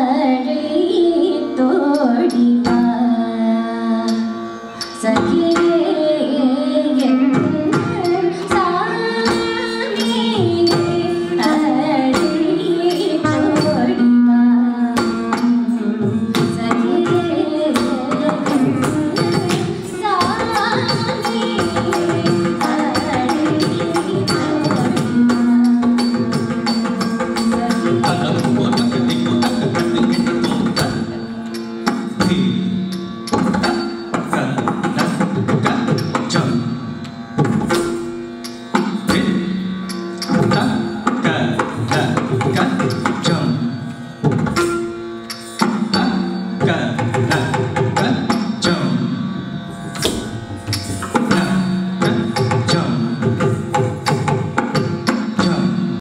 Hare Party.